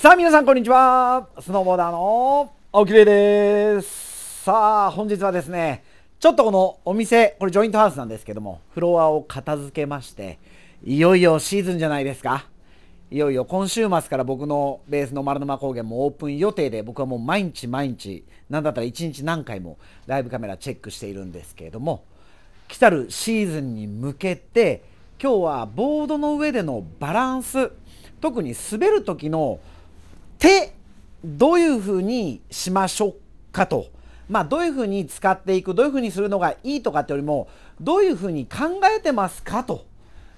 さあ皆さんこんにちは。スノーボーダーの青木玲です。さあ本日はですねちょっとこのお店これジョイントハウスなんですけどもフロアを片付けましていよいよシーズンじゃないですか。いよいよ今週末から僕のベースの丸沼高原もオープン予定で僕はもう毎日毎日何だったら1日何回もライブカメラチェックしているんですけれども来たるシーズンに向けて今日はボードの上でのバランス特に滑る時の手どういうふうにしましょうかと、まあ、どういうふうに使っていくどういうふうにするのがいいとかってよりもどういうふうに考えてますかと。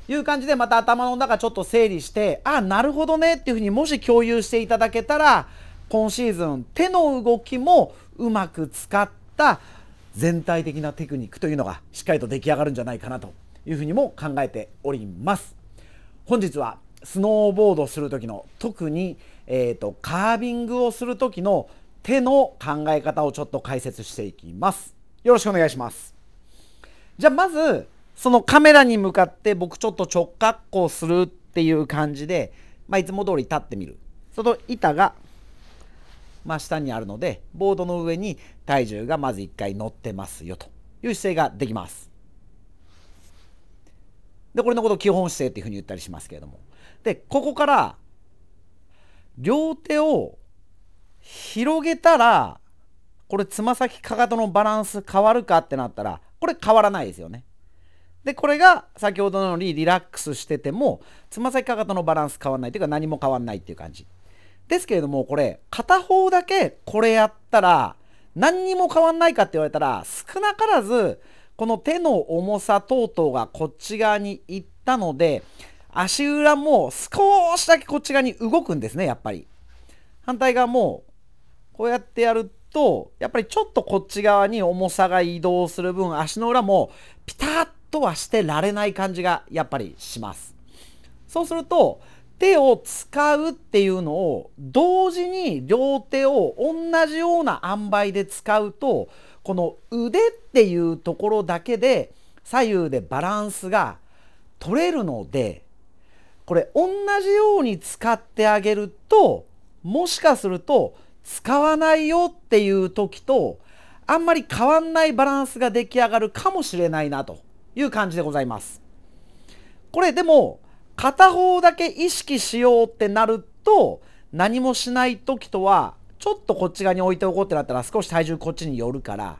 いう感じでまた頭の中ちょっと整理してあなるほどねっていうふうにもし共有していただけたら今シーズン手の動きもうまく使った全体的なテクニックというのがしっかりと出来上がるんじゃないかなというふうにも考えております。本日はスノーボードする時の特に、えーと、カービングをする時の手の考え方をちょっと解説していきます。よろしくお願いします。じゃあまずそのカメラに向かって僕ちょっと直角行するっていう感じで、まあ、いつも通り立ってみる。その板が真下にあるのでボードの上に体重がまず1回乗ってますよという姿勢ができます。でこれのことを基本姿勢っていうふうに言ったりしますけれども。でここから両手を広げたらこれつま先かかとのバランス変わるかってなったらこれ変わらないですよね。でこれが先ほどのようにリラックスしててもつま先かかとのバランス変わらないというか何も変わらないっていう感じ。ですけれどもこれ片方だけこれやったら何にも変わんないかって言われたら少なからずこの手の重さ等々がこっち側に行ったので足裏も少しだけこっち側に動くんですねやっぱり反対側もこうやってやるとやっぱりちょっとこっち側に重さが移動する分足の裏もピタッとはしてられない感じがやっぱりします。そうすると手を使うっていうのを同時に両手を同じような塩梅で使うとこの腕っていうところだけで左右でバランスが取れるのでこれ同じように使ってあげるともしかすると使わないよっていう時とあんまり変わんないバランスが出来上がるかもしれないなという感じでございます。これでも片方だけ意識しようってなると何もしない時とはちょっとこっち側に置いておこうってなったら少し体重こっちに寄るから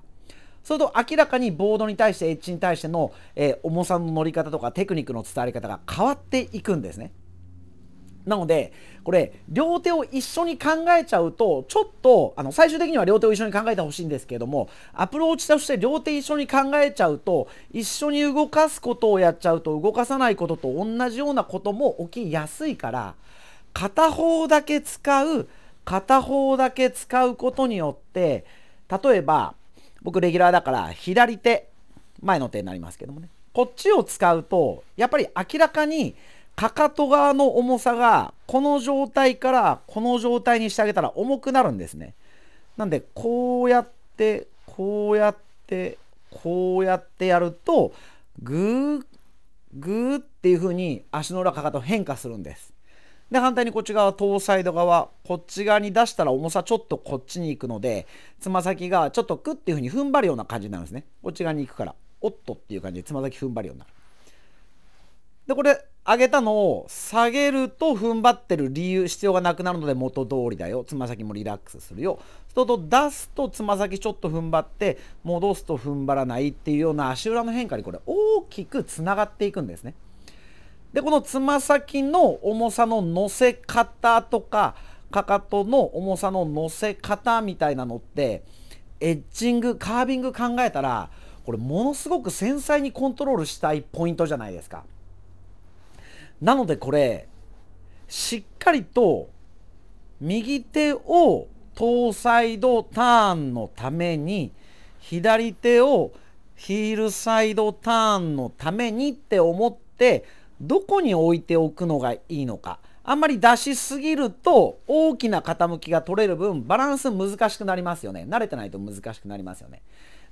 それと明らかにボードに対してエッジに対しての、えー、重さの乗り方とかテクニックの伝わり方が変わっていくんですね。なのでこれ両手を一緒に考えちゃうとちょっとあの最終的には両手を一緒に考えてほしいんですけれどもアプローチとして両手一緒に考えちゃうと一緒に動かすことをやっちゃうと動かさないことと同じようなことも起きやすいから片方だけ使う片方だけ使うことによって例えば僕レギュラーだから左手前の手になりますけどもね。こっちを使うとやっぱり明らかにかかと側の重さがこの状態からこの状態にしてあげたら重くなるんですね。なんでこうやってこうやってこうやってやるとグーグーっていう風に足の裏かかと変化するんです。で反対にこっち側トーサイド側こっち側に出したら重さちょっとこっちに行くのでつま先がちょっとクッっていう風に踏ん張るような感じになるんですね。こっち側に行くからおっとっていう感じでつま先踏ん張るようになる。でこれ上げたのを下げると踏ん張ってる理由必要がなくなるので元通りだよ。つま先もリラックスするよ。そうすると出すとつま先ちょっと踏ん張って戻すと踏ん張らないっていうような足裏の変化にこれ大きくつながっていくんですね。でこのつま先の重さの乗せ方とかかかとの重さの乗せ方みたいなのってエッジングカービング考えたらこれものすごく繊細にコントロールしたいポイントじゃないですか。なのでこれしっかりと右手をトーサイドターンのために左手をヒールサイドターンのためにって思ってどこに置いておくのがいいのか。あんまり出しすぎると大きな傾きが取れる分バランス難しくなりますよね。慣れてないと難しくなりますよね。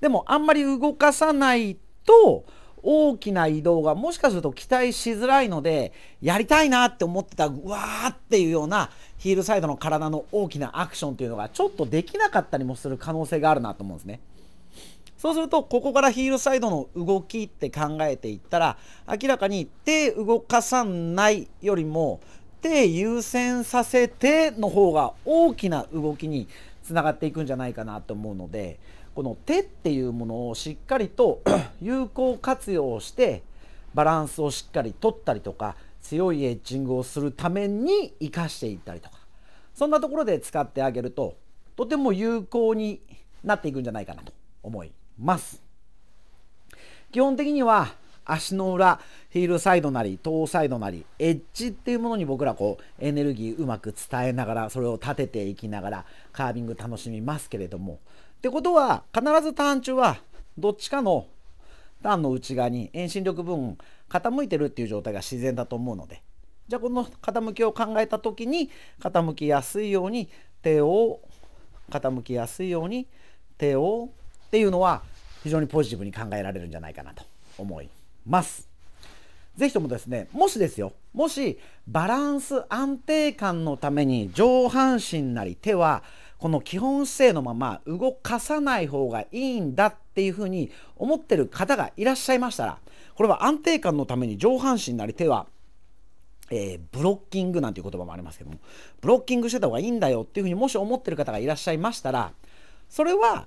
でもあんまり動かさないと大きな移動がもしかすると期待しづらいのでやりたいなって思ってたうわーっていうようなヒールサイドの体の大きなアクションというのがちょっとできなかったりもする可能性があるなと思うんですね。そうするとここからヒールサイドの動きって考えていったら明らかに手動かさないよりも手優先させての方が大きな動きにつながっていくんじゃないかなと思うのでこの手っていうものをしっかりと 有効活用してバランスをしっかり取ったりとか強いエッジングをするために生かしていったりとか。そんなところで使ってあげるととても有効になっていくんじゃないかなと思います。基本的には足の裏ヒールサイドなりトーサイドなりエッジっていうものに僕らこうエネルギーうまく伝えながらそれを立てていきながらカービング楽しみますけれどもってことは必ずターン中はどっちかのターンの内側に遠心力分傾いてるっていう状態が自然だと思うのでじゃあこの傾きを考えた時に傾きやすいように手を傾きやすいように手をっていうのは非常にポジティブに考えられるんじゃないかなと思います。ぜひともですねもしですよもしバランス安定感のために上半身なり手はこの基本姿勢のまま動かさない方がいいんだっていうふうに思ってる方がいらっしゃいましたらこれは安定感のために上半身なり手はえー、ブロッキングなんていう言葉もありますけどもブロッキングしてた方がいいんだよっていうふうにもし思ってる方がいらっしゃいましたらそれは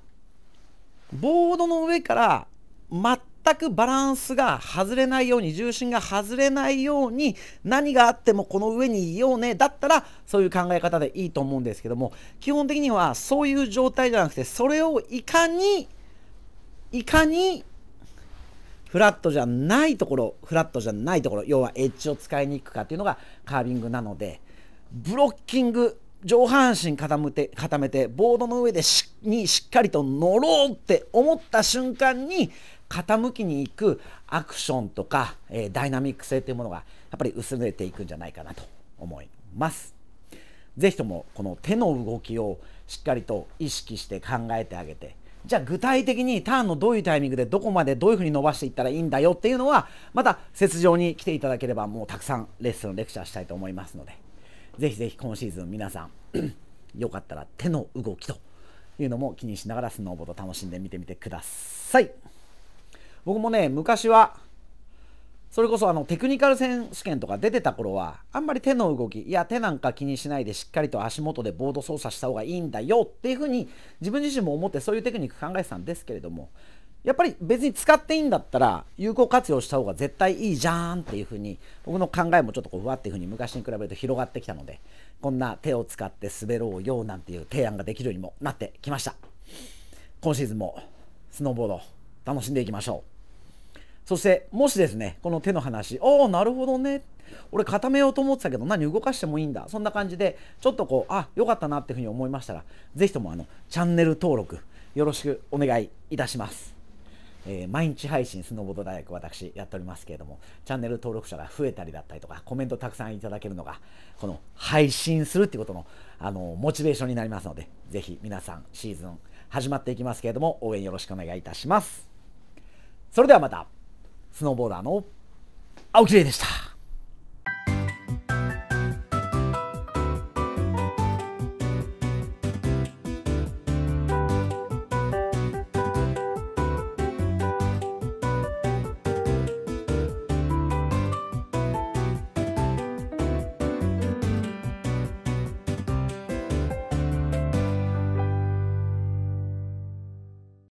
ボードの上から全全くバランスが外れないように重心が外れないように何があってもこの上にいようねだったらそういう考え方でいいと思うんですけども基本的にはそういう状態じゃなくてそれをいかにいかにフラットじゃないところフラットじゃないところ要はエッジを使いに行くかっていうのがカービングなのでブロッキング上半身固めて固めてボードの上でしにしっかりと乗ろうって思った瞬間に傾きに行くアクションとか、えー、ダイナミック性というものがやっぱり薄れていくんじゃないかなと思います。ぜひともこの手の動きをしっかりと意識して考えてあげてじゃあ具体的にターンのどういうタイミングでどこまでどういうふうに伸ばしていったらいいんだよっていうのはまた雪上に来ていただければもうたくさんレッスンレクチャーしたいと思いますのでぜひぜひ今シーズン皆さん よかったら手の動きというのも気にしながらスノーボード楽しんでみてみてください。僕もね昔はそれこそあのテクニカル選手権とか出てた頃はあんまり手の動きいや手なんか気にしないでしっかりと足元でボード操作した方がいいんだよっていうふうに自分自身も思ってそういうテクニック考えてたんですけれどもやっぱり別に使っていいんだったら有効活用した方が絶対いいじゃんっていうふうに僕の考えもちょっとこうふわっていうふうに昔に比べると広がってきたのでこんな手を使って滑ろうよなんていう提案ができるようにもなってきました。今シーズンもスノーボード楽しんでいきましょう。そしてもしですねこの手の話おおなるほどね。俺固めようと思ってたけど何動かしてもいいんだ。そんな感じでちょっとこうあよかったなっていうふうに思いましたら是非ともあのチャンネル登録よろしくお願いいたします。えー、毎日配信スノーボード大学私やっておりますけれどもチャンネル登録者が増えたりだったりとかコメントたくさんいただけるのがこの配信するっていうことのあのモチベーションになりますのでぜひ皆さんシーズン始まっていきますけれども応援よろしくお願いいたします。それではまたスノーボーダーの青木玲でした。